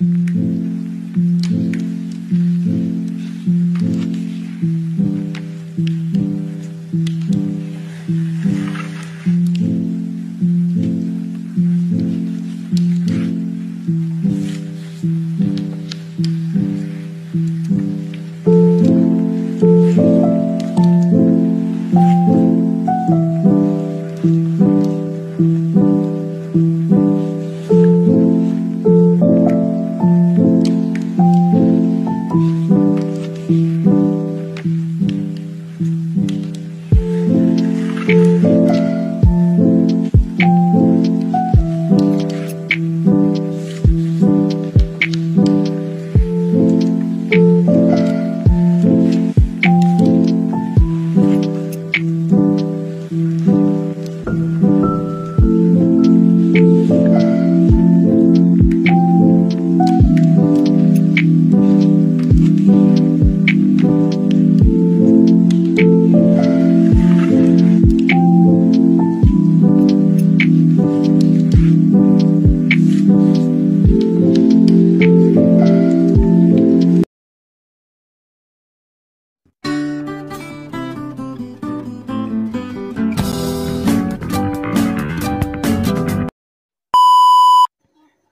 Mm-hmm. Mm-hmm.